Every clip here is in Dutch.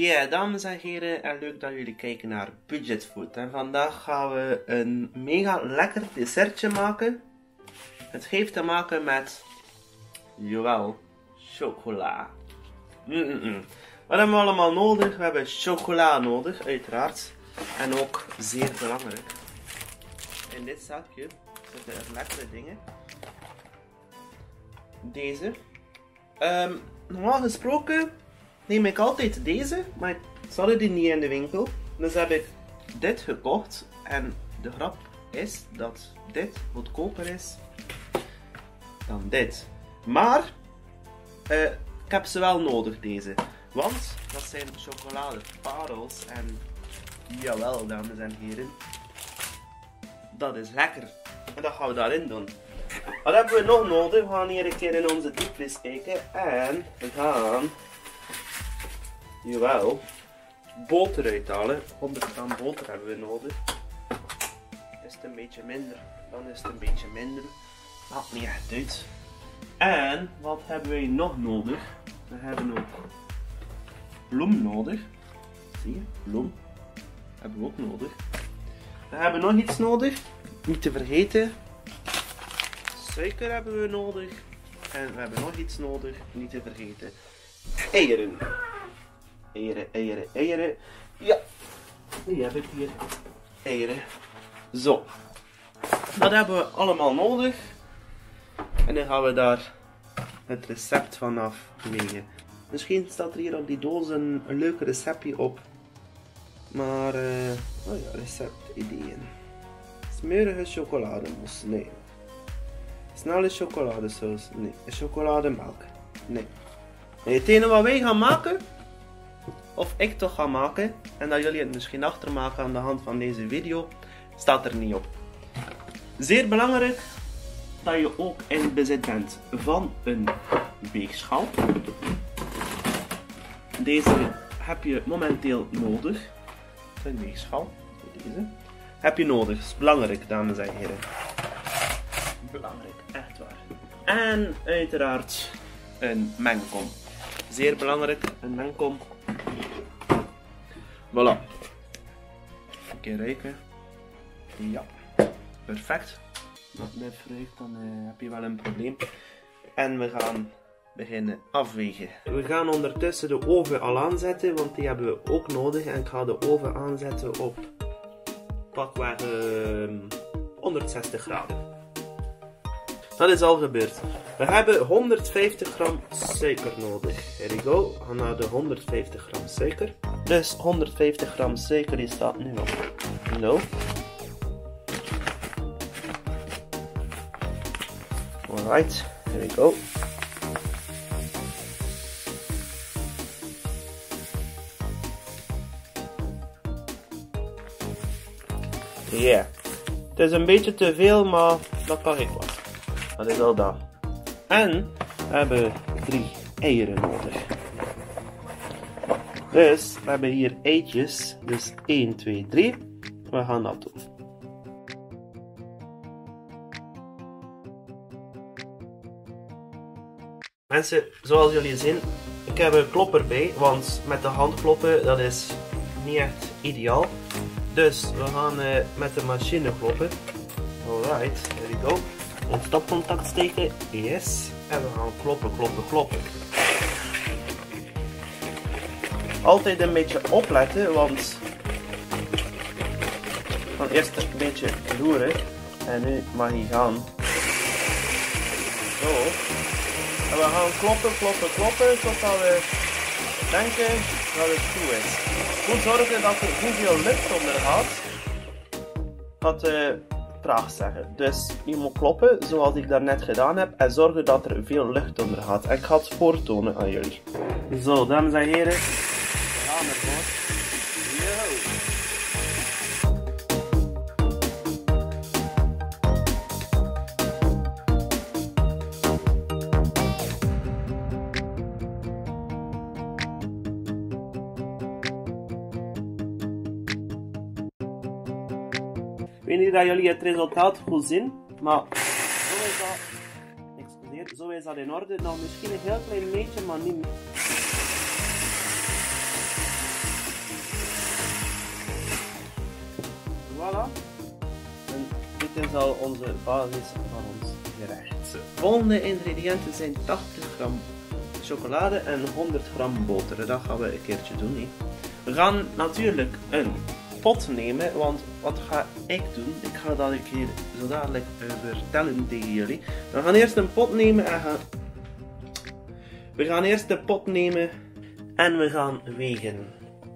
Ja, dames en heren, en leuk dat jullie kijken naar Budget Food. En vandaag gaan we een mega lekker dessertje maken. Het heeft te maken met, jawel, chocola. Mm -mm -mm. Wat hebben we allemaal nodig? We hebben chocola nodig, uiteraard. En ook zeer belangrijk. In dit zakje zitten er lekkere dingen. Deze. Ehm, normaal gesproken neem ik altijd deze, maar ze hadden die niet in de winkel. Dus heb ik dit gekocht. En de grap is dat dit goedkoper is dan dit. Maar uh, ik heb ze wel nodig, deze. Want dat zijn chocoladeparels. En jawel, dames en heren. Dat is lekker. En dat gaan we daarin doen. Wat hebben we nog nodig? We gaan hier een keer in onze diepvries kijken. En we gaan Jawel. Boter uithalen. 100 gram boter hebben we nodig. Is het een beetje minder, dan is het een beetje minder. Maakt niet echt uit. En wat hebben wij nog nodig? We hebben ook bloem nodig. Zie je? Bloem. Hebben we ook nodig. We hebben nog iets nodig. Niet te vergeten. Suiker hebben we nodig. En we hebben nog iets nodig. Niet te vergeten. Eieren eieren, eieren, eieren. Ja, die heb ik hier. Eieren. Zo. Dat hebben we allemaal nodig. En dan gaan we daar het recept vanaf leggen. Misschien staat er hier op die doos een, leuk receptje op. Maar, uh, oh ja, receptideeën. Smerige chocolademousse, nee. Snelle chocoladesaus, nee. Chocolademelk, nee. En het enige wat wij gaan maken, of ik toch ga maken en dat jullie het misschien achtermaken aan de hand van deze video, staat er niet op. Zeer belangrijk dat je ook in bezit bent van een weegschaal. Deze heb je momenteel nodig. Een weegschaal, deze. Heb je nodig, is belangrijk dames en heren. Belangrijk, echt waar. En uiteraard een mengkom. Zeer belangrijk, een mengkom Voilà. Een keer ruiken. Ja, perfect. Als het ruikt, dan uh, heb je wel een probleem. En we gaan beginnen afwegen. We gaan ondertussen de oven al aanzetten, want die hebben we ook nodig. En ik ga de oven aanzetten op pakweg uh, 160 graden. Dat is al gebeurd. We hebben 150 gram suiker nodig. Here we go. We gaan naar de 150 gram suiker. Dus 150 gram suiker die staat nu op 0. Alright, here we go. Ja, yeah. het is een beetje te veel, maar dat kan ik wel. Dat is al dat. En we hebben drie eieren nodig. Dus we hebben hier eitjes. Dus 1, 2, 3. We gaan dat doen. Mensen, zoals jullie zien, ik heb een klopper bij, want met de hand kloppen, dat is niet echt ideaal. Dus we gaan uh, met de machine kloppen. Alright, here we go op stopcontact steken. Yes. En we gaan kloppen, kloppen, kloppen. Altijd een beetje opletten, want van eerst een beetje roeren. En nu mag hij gaan. Zo. En we gaan kloppen, kloppen, kloppen totdat we denken dat het goed is. Goed zorgen dat er hoeveel lucht onder gaat. Dat de eh, traag zeggen. Dus je moet kloppen zoals ik daarnet gedaan heb en zorgen dat er veel lucht onder gaat. En ik ga het voortonen aan jullie. Zo, dames en heren. We gaan ervoor. weet niet dat jullie het resultaat goed zien, maar zo is dat, excuseer, zo is dat in orde. Dan misschien een heel klein beetje, maar niet meer. Voilà. En dit is al onze basis van ons gerecht. De volgende ingrediënten zijn 80 gram chocolade en 100 gram boter. Dat gaan we een keertje doen. We gaan natuurlijk een pot nemen, want wat ga ik doen? Ik ga dat een keer zo dadelijk uh, vertellen tegen jullie. We gaan eerst een pot nemen en gaan... We gaan eerst de pot nemen en we gaan wegen.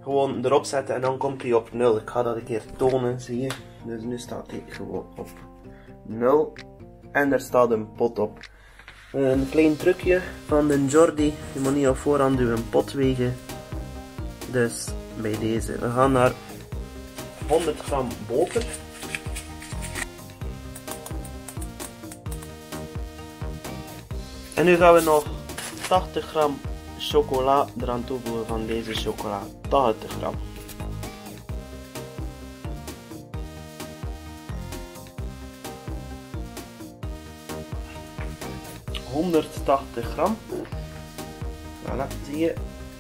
Gewoon erop zetten en dan komt hij op 0. Ik ga dat een keer tonen, zie je. Dus nu staat hij gewoon op 0. En er staat een pot op. Een klein trucje van de Jordi. Je moet niet op voorhand een pot wegen. Dus bij deze. We gaan naar 100 gram boter. En nu gaan we nog 80 gram chocola eraan toevoegen van deze chocola. 80 gram. 180 gram. Voilà, zie je.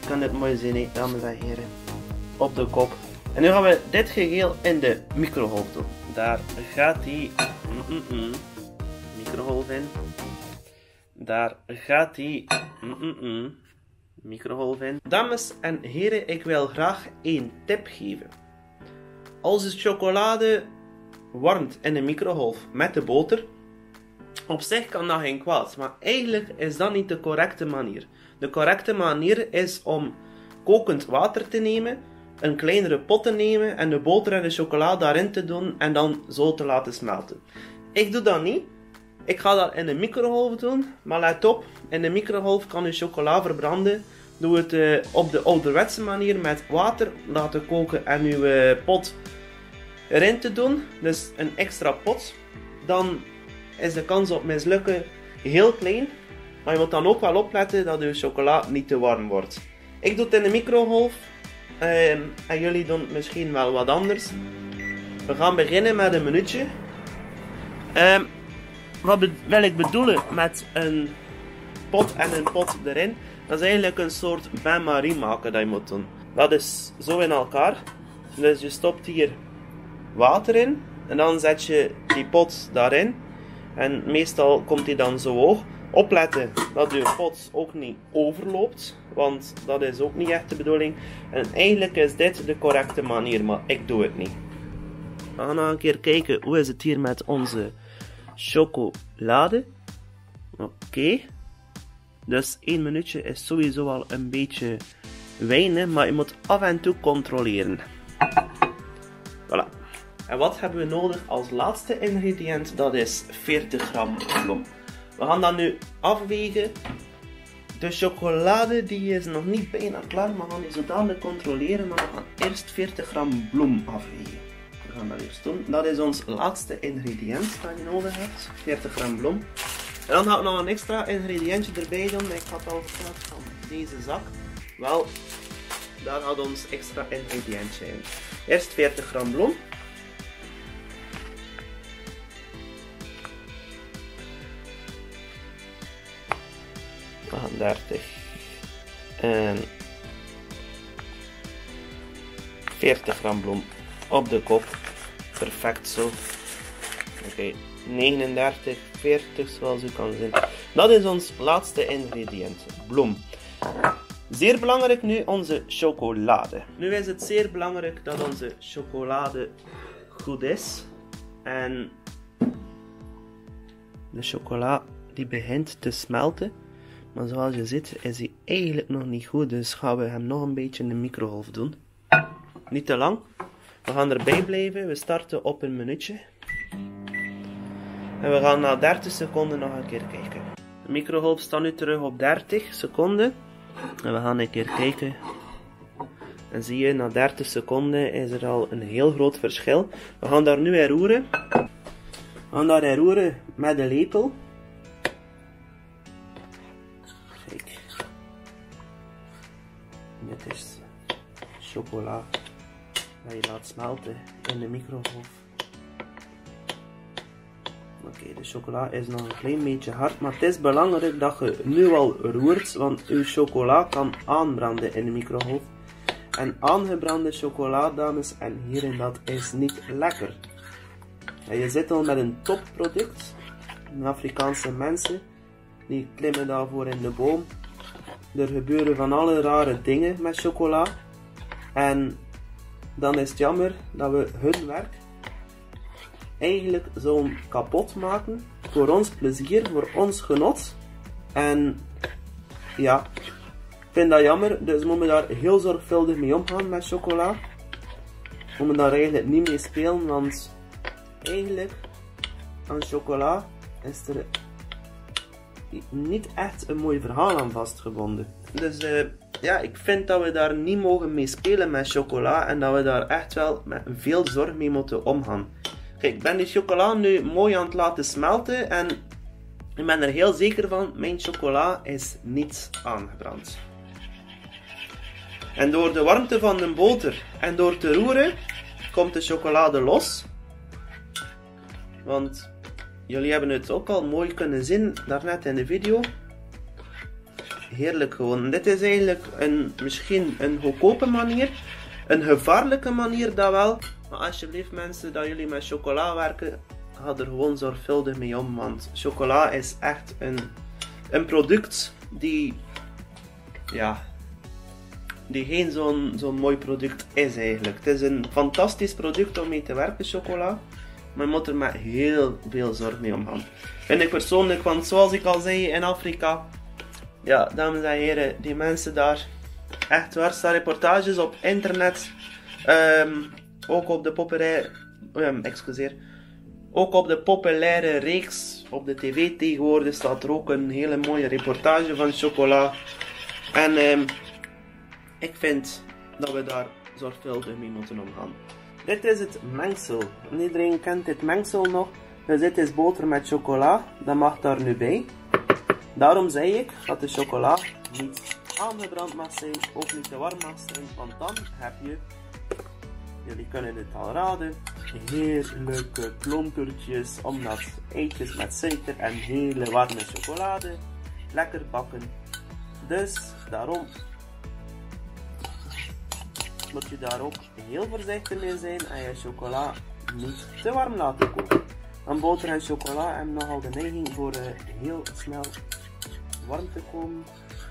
Ik kan dit mooi zien, dames en heren. Op de kop. En nu gaan we dit geheel in de microgolf doen. Daar gaat die mm -mm microgolf in. Daar gaat die mm microgolf in. Dames en heren, ik wil graag één tip geven. Als de chocolade warmt in de microgolf met de boter, op zich kan dat geen kwaad, maar eigenlijk is dat niet de correcte manier. De correcte manier is om kokend water te nemen, een kleinere pot te nemen en de boter en de chocolade daarin te doen en dan zo te laten smelten. Ik doe dat niet. Ik ga dat in de microgolf doen, maar let op, in de microgolf kan je chocola verbranden. Doe het uh, op de ouderwetse manier met water laten koken en uw uh, pot erin te doen. Dus een extra pot. Dan is de kans op mislukken heel klein. Maar je moet dan ook wel opletten dat je chocola niet te warm wordt. Ik doe het in de microgolf. Ehm, en jullie doen misschien wel wat anders. We gaan beginnen met een minuutje. Um, wat wil ik bedoelen met een pot en een pot erin? Dat is eigenlijk een soort bain-marie maken dat je moet doen. Dat is zo in elkaar. Dus je stopt hier water in. En dan zet je die pot daarin. En meestal komt hij dan zo hoog. Opletten dat je pot ook niet overloopt, want dat is ook niet echt de bedoeling. En eigenlijk is dit de correcte manier, maar ik doe het niet. We gaan nog een keer kijken hoe is het hier met onze chocolade. Oké. Dus één minuutje is sowieso al een beetje weinig, maar je moet af en toe controleren. Voilà. En wat hebben we nodig als laatste ingrediënt? Dat is 40 gram bloem. We gaan dat nu afwegen. De chocolade die is nog niet bijna klaar, maar we gaan die zo dadelijk controleren. Maar we gaan eerst 40 gram bloem afwegen. We gaan dat eerst doen. Dat is ons laatste ingrediënt dat je nodig hebt. 40 gram bloem. En dan gaan we nog een extra ingrediëntje erbij doen. Ik had al verteld van deze zak. Wel, daar gaat ons extra ingrediëntje in. Eerst 40 gram bloem. 30 en 40 gram bloem op de kop. Perfect zo. Oké, 39, 40 zoals u kan zien. Dat is ons laatste ingrediënt, bloem. Zeer belangrijk nu onze chocolade. Nu is het zeer belangrijk dat onze chocolade goed is. En de chocola die begint te smelten. Maar zoals je ziet is hij eigenlijk nog niet goed. Dus gaan we hem nog een beetje in de microgolf doen. Niet te lang. We gaan erbij blijven. We starten op een minuutje. En we gaan na 30 seconden nog een keer kijken. De microgolf staat nu terug op 30 seconden. En we gaan een keer kijken. En zie je, na 30 seconden is er al een heel groot verschil. We gaan daar nu in roeren. We gaan daar in roeren met de lepel. Smelten in de microgolf. Oké, de chocola is nog een klein beetje hard, maar het is belangrijk dat je nu al roert, want je chocola kan aanbranden in de microgolf. En aangebrande chocola, dames en heren, dat is niet lekker. En je zit al met een topproduct. Afrikaanse mensen, die klimmen daarvoor in de boom. Er gebeuren van alle rare dingen met chocola. En dan is het jammer dat we hun werk eigenlijk zo'n kapot maken. Voor ons plezier, voor ons genot. En ja, ik vind dat jammer. Dus we moeten daar heel zorgvuldig mee omgaan met chocola. We moeten daar eigenlijk niet mee spelen, want eigenlijk aan chocola is er niet echt een mooi verhaal aan vastgebonden. Dus uh, ja, ik vind dat we daar niet mogen mee spelen met chocola en dat we daar echt wel met veel zorg mee moeten omgaan. Kijk, ik ben die chocola nu mooi aan het laten smelten en ik ben er heel zeker van, mijn chocola is niet aangebrand. En door de warmte van de boter en door te roeren, komt de chocolade los. Want jullie hebben het ook al mooi kunnen zien daarnet in de video. Heerlijk gewoon. Dit is eigenlijk een, misschien een goedkope manier. Een gevaarlijke manier dat wel. Maar alsjeblieft mensen, dat jullie met chocola werken, ga er gewoon zorgvuldig mee om. Want chocola is echt een, een product die, ja, die geen zo'n zo'n mooi product is eigenlijk. Het is een fantastisch product om mee te werken, chocola. Maar je moet er met heel veel zorg mee omgaan. Vind ik persoonlijk, want zoals ik al zei in Afrika, ja, dames en heren, die mensen daar, echt waar, staan reportages op internet, um, ook op de populaire, um, excuseer, ook op de populaire reeks op de tv tegenwoordig staat er ook een hele mooie reportage van chocola. En um, ik vind dat we daar zorgvuldig mee moeten omgaan. Dit is het mengsel. Iedereen kent dit mengsel nog. Dus dit is boter met chocola. Dat mag daar nu bij. Daarom zei ik dat de chocola niet aangebrand mag zijn, ook niet te warm mag zijn, want dan heb je, jullie kunnen het al raden, heerlijke klonkertjes, omdat eitjes met suiker en hele warme chocolade lekker bakken. Dus daarom moet je daar ook heel voorzichtig mee zijn en je chocola niet te warm laten koken. Want boter en chocola hebben nogal de neiging voor uh, heel snel warm te komen.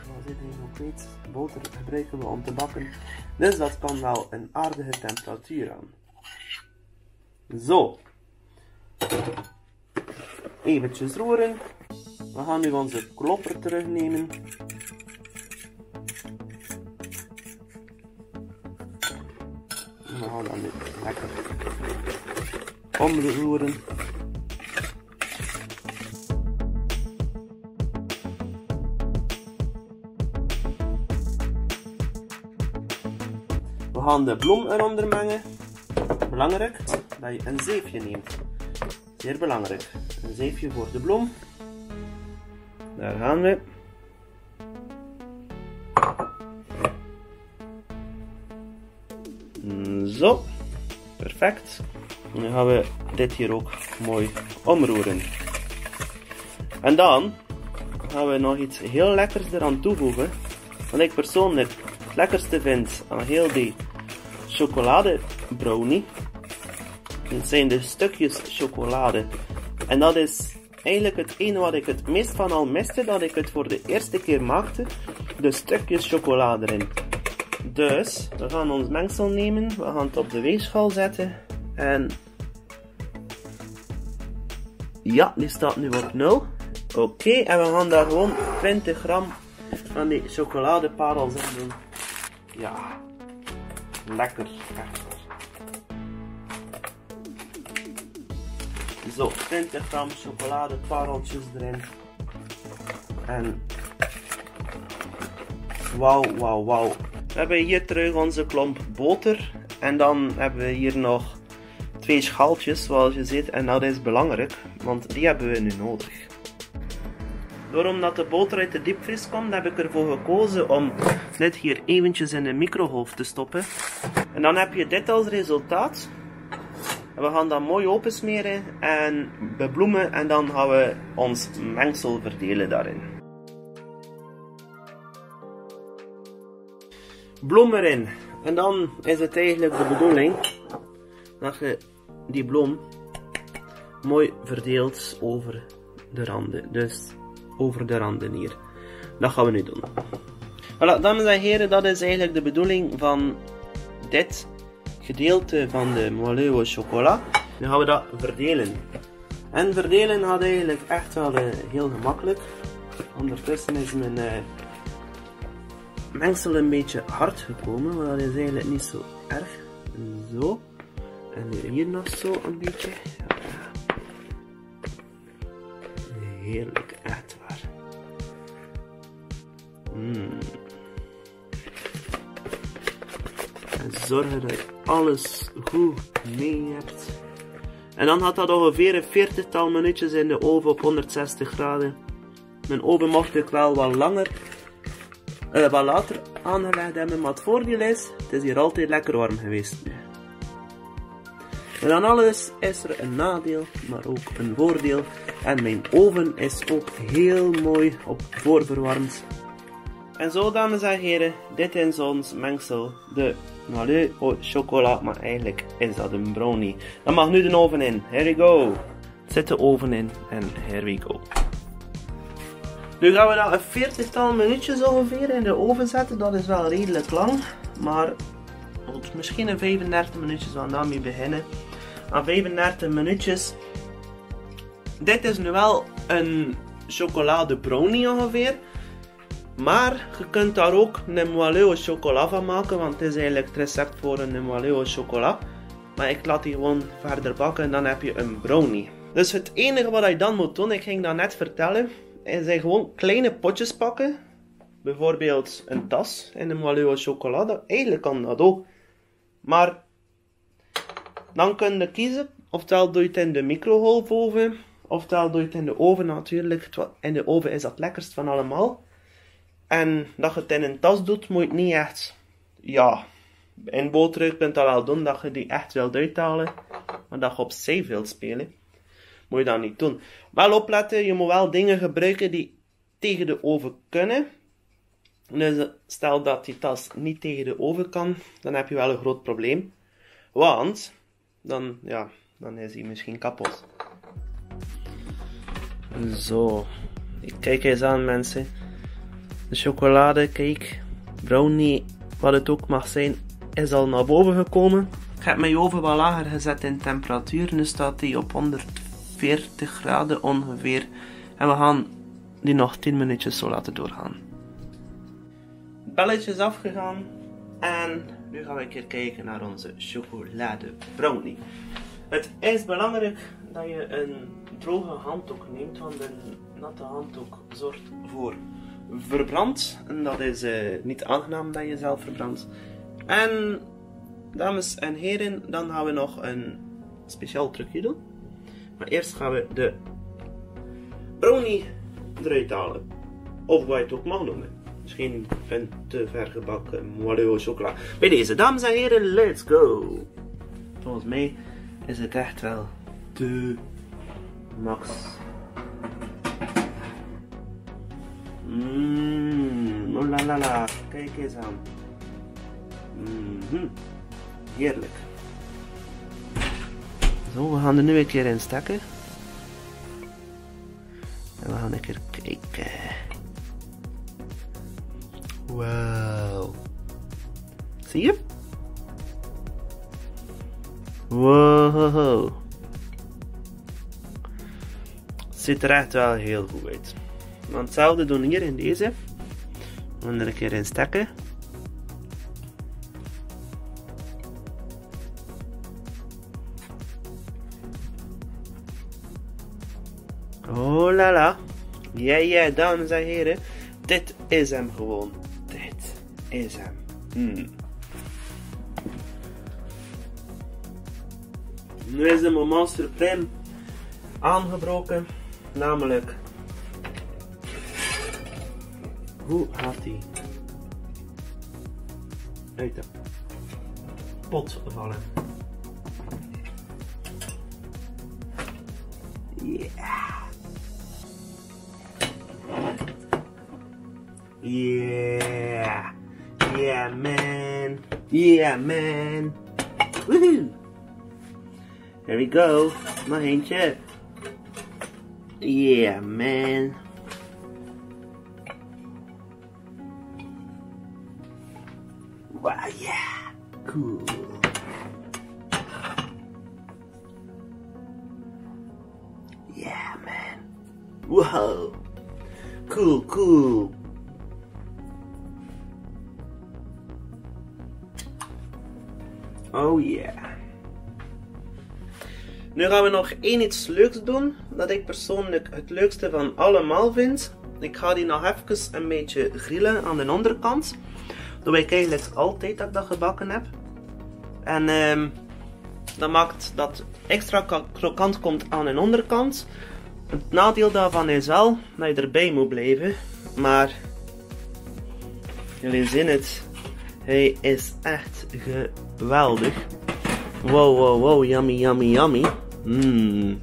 Zoals iedereen ook weet, boter gebruiken we om te bakken. Dus dat kan wel een aardige temperatuur aan. Zo. Eventjes roeren. We gaan nu onze klopper terugnemen. We gaan dan nu lekker omroeren. Gaan de bloem eronder mengen. Belangrijk dat je een zeefje neemt. Zeer belangrijk. Een zeefje voor de bloem. Daar gaan we. Zo. Perfect. Dan gaan we dit hier ook mooi omroeren. En dan gaan we nog iets heel lekkers eraan toevoegen. Wat ik persoonlijk het lekkerste vind aan heel die chocolade brownie. Het zijn de stukjes chocolade. En dat is eigenlijk het ene wat ik het meest van al miste, dat ik het voor de eerste keer maakte. De stukjes chocolade erin. Dus, we gaan ons mengsel nemen, we gaan het op de weegschaal zetten. En ja, die staat nu op 0. Oké, en we gaan daar gewoon 20 gram van die chocoladeparels in doen. Ja, lekker. Zo, 20 gram chocoladepareltjes erin. En wauw, wauw, wauw. We hebben hier terug onze klomp boter. En dan hebben we hier nog twee schaaltjes, zoals je ziet. En dat is belangrijk, want die hebben we nu nodig. Door omdat de boter uit de diepvries komt, heb ik ervoor gekozen om dit hier eventjes in de microgolf te stoppen. En dan heb je dit als resultaat. we gaan dat mooi opensmeren en bebloemen en dan gaan we ons mengsel verdelen daarin. Bloem erin. En dan is het eigenlijk de bedoeling dat je die bloem mooi verdeelt over de randen. Dus over de randen hier. Dat gaan we nu doen. Voilà, dames en heren, dat is eigenlijk de bedoeling van dit gedeelte van de Moelleux chocola. Nu gaan we dat verdelen. En verdelen gaat eigenlijk echt wel uh, heel gemakkelijk. Ondertussen is mijn uh, mengsel een beetje hard gekomen, maar dat is eigenlijk niet zo erg. Zo. En hier nog zo een beetje. Heerlijk, echt waar. Mm. En zorg dat je alles goed mee hebt. En dan had dat ongeveer een 40 minuutjes in de oven op 160 graden. Mijn oven mocht ik wel wat langer, uh, wat later aangelegd hebben, maar het voordeel is, het is hier altijd lekker warm geweest. En aan alles is er een nadeel, maar ook een voordeel. En mijn oven is ook heel mooi op voorverwarmd. En zo dames en heren, dit is ons mengsel, de Maleu au chocola, maar eigenlijk is dat een brownie. Dan mag nu de oven in, here we go. Zet de oven in en here we go. Nu gaan we dat een 40 tal minuutjes ongeveer in de oven zetten, dat is wel redelijk lang. Maar misschien een 35 minuutjes aan daarmee beginnen. Aan 35 minuutjes. Dit is nu wel een chocolade brownie ongeveer. Maar je kunt daar ook een chocolat van maken, want het is eigenlijk het recept voor een au chocolat. Maar ik laat die gewoon verder bakken en dan heb je een brownie. Dus het enige wat je dan moet doen, ik ging dat net vertellen, is gewoon kleine potjes pakken. Bijvoorbeeld een tas in een moelleux au chocolat. Eigenlijk kan dat ook. Maar dan kun je kiezen, oftewel doe je het in de microgolfoven, oftewel doe je het in de oven natuurlijk. In de oven is dat lekkerst van allemaal. En dat je het in een tas doet, moet je niet echt, ja, in boter kunt dat wel doen, dat je die echt wilt uithalen. Maar dat je op safe wilt spelen, moet je dat niet doen. Wel opletten, je moet wel dingen gebruiken die tegen de oven kunnen. Dus stel dat die tas niet tegen de oven kan, dan heb je wel een groot probleem. Want, dan, ja, dan is hij misschien kapot. Zo, kijk eens aan mensen. De chocoladecake, brownie, wat het ook mag zijn, is al naar boven gekomen. Ik heb mijn oven wat lager gezet in temperatuur. Nu staat die op 140 graden ongeveer. En we gaan die nog 10 minuutjes zo laten doorgaan. Het afgegaan. En nu gaan we een keer kijken naar onze chocolade brownie. Het is belangrijk dat je een droge handdoek neemt, want een natte handdoek zorgt voor verbrand. En dat is uh, niet aangenaam dat je zelf verbrandt. En dames en heren, dan gaan we nog een speciaal trucje doen. Maar eerst gaan we de brownie eruit halen. Of wat je het ook mag noemen. Misschien een te ver gebakken moelleux chocola. Bij deze, dames en heren, let's go! Volgens mij is het echt wel te max. Mmm, oh la la la, kijk eens aan. Mm -hmm. Heerlijk. Zo, we gaan er nu een keer in stekken. En we gaan een keer kijken. Wow. Zie je? Wow. Ziet er echt wel heel goed uit. Want hetzelfde doen hier in deze. Gaan er een keer in stekken. Oh la la. Ja, ja, dames en heren. Dit is hem gewoon. Dit is hem. Hmm. Nu is de moment supreme aangebroken. Namelijk hoe gaat hij uit de pot vallen? Yeah. Yeah. Yeah, man. Yeah, man. Woohoo. There we go. Nog eentje. Yeah, man. Cool. Yeah, man. Whoa. Cool, cool. Oh yeah. Nu gaan we nog één iets leuks doen, dat ik persoonlijk het leukste van allemaal vind. Ik ga die nog even een beetje grillen aan de onderkant. Doe ik eigenlijk altijd dat ik dat gebakken heb. En ehm, dat maakt dat extra krokant komt aan de onderkant. Het nadeel daarvan is wel dat je erbij moet blijven. Maar jullie zien het. Hij is echt geweldig. Wow, wow, wow. Yummy, yummy, yummy. Mmm.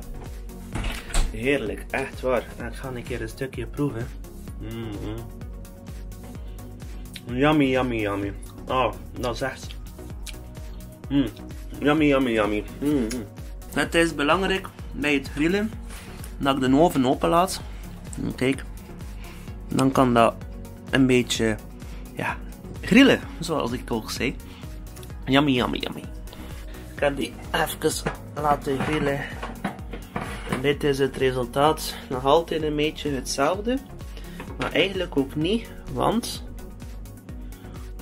Heerlijk, echt waar. Ik ga een keer een stukje proeven. Mm Yummy, yummy, yummy. Oh, dat is echt. Mm. Yummy, yummy, yummy. Mm. Het is belangrijk bij het grillen dat ik de oven open laat. Kijk, dan kan dat een beetje ja, grillen, zoals ik ook zei. Yummy, yummy, yummy. Ik heb die even laten grillen. En dit is het resultaat. Nog altijd een beetje hetzelfde. Maar eigenlijk ook niet, want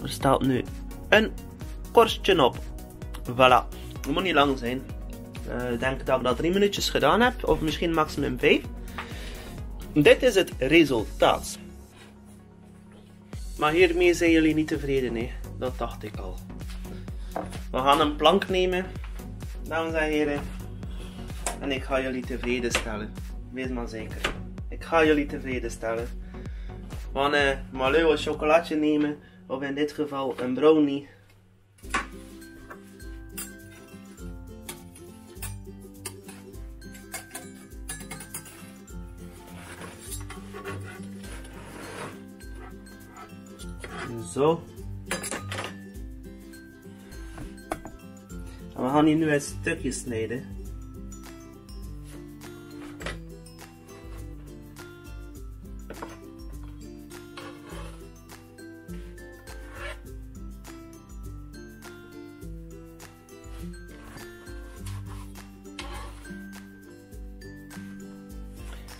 er staat nu een korstje op. Voilà. Het moet niet lang zijn. Uh, ik denk dat ik dat drie minuutjes gedaan heb, of misschien maximum vijf. Dit is het resultaat. Maar hiermee zijn jullie niet tevreden, hè? Dat dacht ik al. We gaan een plank nemen, dames en heren. En ik ga jullie tevreden stellen. Wees maar zeker. Ik ga jullie tevreden stellen. We gaan een maleu chocolatje nemen, of in dit geval een brownie. Zo. En we gaan hier nu uit stukjes snijden.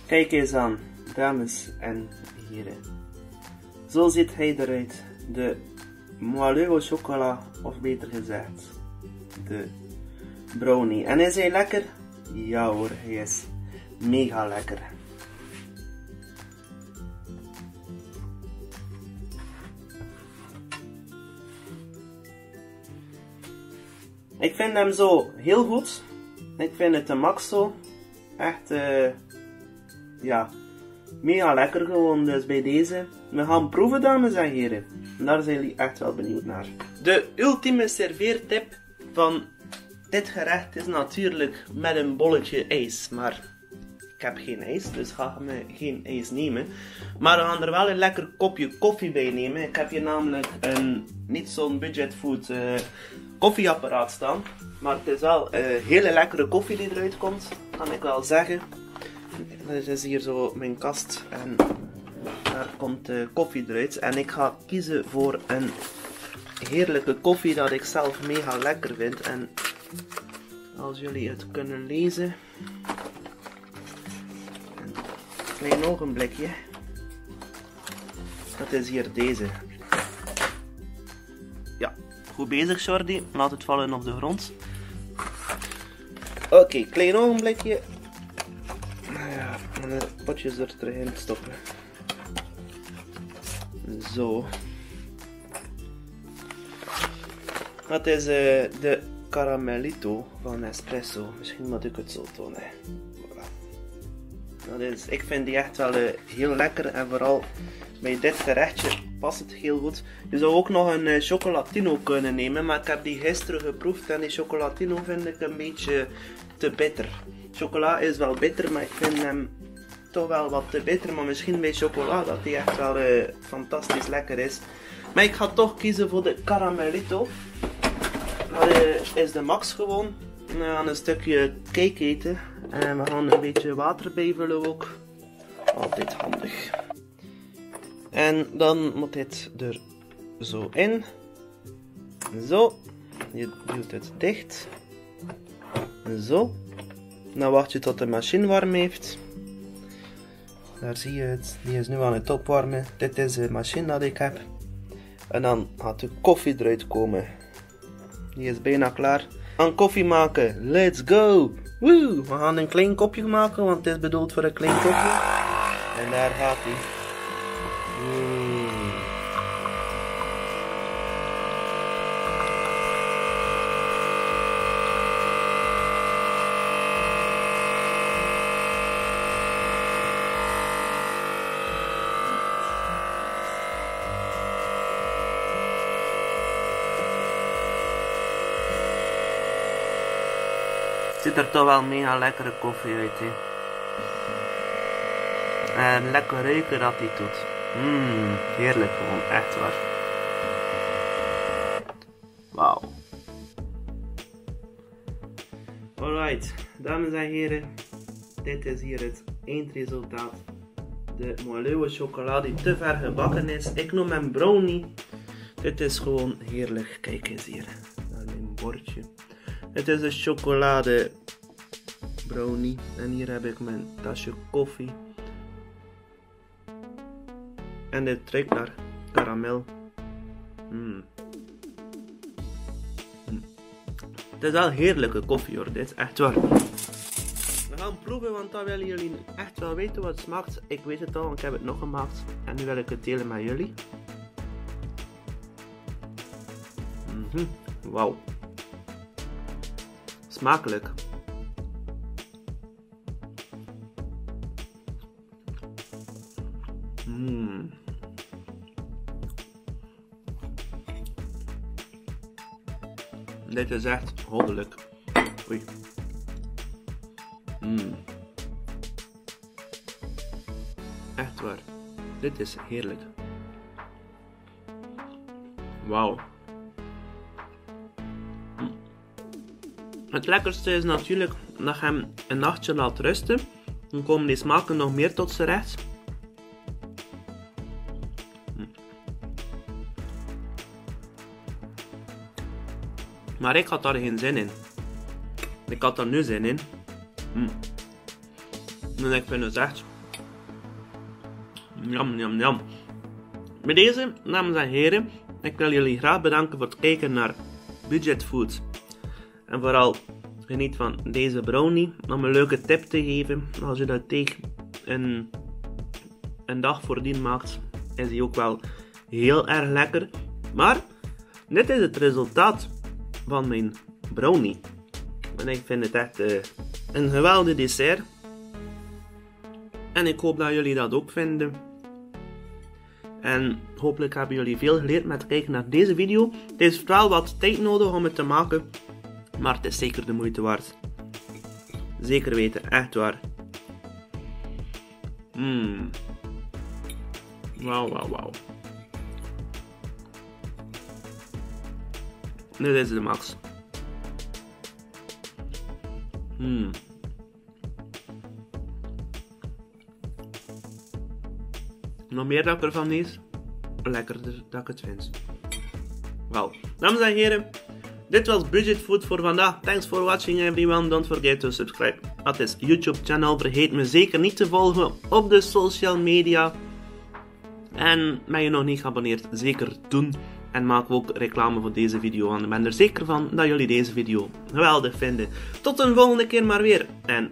Kijk eens aan, dames en heren. Zo ziet hij eruit de moelleux au chocolat, of beter gezegd, de brownie. En is hij lekker? Ja hoor, hij is mega lekker. Ik vind hem zo heel goed. Ik vind het de max zo. Echt, uh, ja, mega lekker gewoon. Dus bij deze, we gaan proeven dames en heren. En daar zijn jullie echt wel benieuwd naar. De ultieme serveertip van dit gerecht is natuurlijk met een bolletje ijs. Maar ik heb geen ijs, dus ga me geen ijs nemen. Maar we gaan er wel een lekker kopje koffie bij nemen. Ik heb hier namelijk een niet zo'n budgetfood uh, koffieapparaat staan. Maar het is wel een hele lekkere koffie die eruit komt, kan ik wel zeggen. Dit is hier zo mijn kast en daar komt de koffie eruit. En ik ga kiezen voor een heerlijke koffie dat ik zelf mega lekker vind. En als jullie het kunnen lezen. Een klein ogenblikje. Dat is hier deze. Ja, goed bezig Jordi. Laat het vallen op de grond. Oké, klein ogenblikje. En de potjes er terug in stoppen. Zo. Dat is de Caramelito van Espresso. Misschien moet ik het zo tonen. Voilà. Dat is, ik vind die echt wel heel lekker en vooral bij dit gerechtje past het heel goed. Je zou ook nog een uh, chocolatino kunnen nemen, maar ik heb die gisteren geproefd en die chocolatino vind ik een beetje te bitter. Chocola is wel bitter, maar ik vind hem wel wat te bitter, maar misschien bij chocola dat die echt wel uh, fantastisch lekker is. Maar ik ga toch kiezen voor de Caramelito. Dat eh, is de max gewoon. We gaan een stukje cake eten. En we gaan een beetje water bijvullen ook. Altijd handig. En dan moet dit er zo in. Zo. Je doet het dicht. Zo. Dan wacht je tot de machine warm heeft. Daar zie je het. Die is nu aan het opwarmen. Dit is de machine dat ik heb. En dan gaat de koffie eruit komen. Die is bijna klaar. Aan koffie maken. Let's go! Woo! We gaan een klein kopje maken, want het is bedoeld voor een klein kopje. En daar gaat hij. Ziet er toch wel mega lekkere koffie uit, hè. En lekker ruiken dat hij doet. Mmm, heerlijk gewoon, echt waar. Wauw. Alright, dames en heren. Dit is hier het eindresultaat. De Moleeuwe chocolade die te ver gebakken is. Ik noem hem brownie. Dit is gewoon heerlijk. Kijk eens hier. Naar mijn bordje. Het is een chocolade brownie. En hier heb ik mijn tasje koffie. En dit ruikt naar karamel. Mm. Mm. Het is wel heerlijke koffie hoor, dit is echt waar. We gaan proeven, want dan willen jullie echt wel weten wat het smaakt. Ik weet het al, want ik heb het nog gemaakt. En nu wil ik het delen met jullie. Mm Wauw. Smakelijk. Mmm. Dit is echt goddelijk. Oei. Mmm. Echt waar. Dit is heerlijk. Wauw. Het lekkerste is natuurlijk dat je hem een nachtje laat rusten. Dan komen die smaken nog meer tot z'n recht. Maar ik had daar geen zin in. Ik had daar nu zin in. Mm. En ik vind het echt... Jam, jam, jam. Bij deze, dames en heren, ik wil jullie graag bedanken voor het kijken naar Budget Food. En vooral geniet van deze brownie. Om een leuke tip te geven, als je dat tegen een, een dag voordien maakt, is die ook wel heel erg lekker. Maar dit is het resultaat van mijn brownie. En ik vind het echt uh, een geweldig dessert. En ik hoop dat jullie dat ook vinden. En hopelijk hebben jullie veel geleerd met kijken naar deze video. Het is wel wat tijd nodig om het te maken. Maar het is zeker de moeite waard. Zeker weten, echt waar. Mmm. Wauw, wauw, wauw. Dit is de max. Mmm. Nog meer dat ik ervan is, lekkerder dat ik het vind. Wel, dames en heren, dit was Budget Food voor vandaag. Thanks for watching everyone. Don't forget to subscribe at this YouTube channel. Vergeet me zeker niet te volgen op de social media. En ben je nog niet geabonneerd, zeker doen. En maak ook reclame voor deze video, want ik ben er zeker van dat jullie deze video geweldig vinden. Tot een volgende keer maar weer. En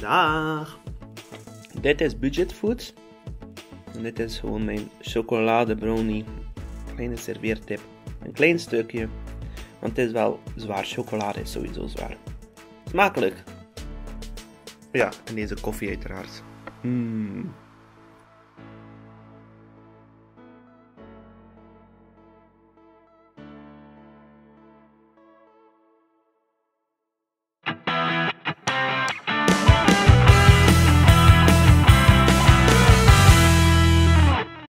dag. Dit is Budget Food. Dit is gewoon mijn chocolade brownie. Kleine serveertip. Een klein stukje. Want het is wel zwaar. Chocolade is sowieso zwaar. Smakelijk. Ja, en deze koffie uiteraard. Mmm.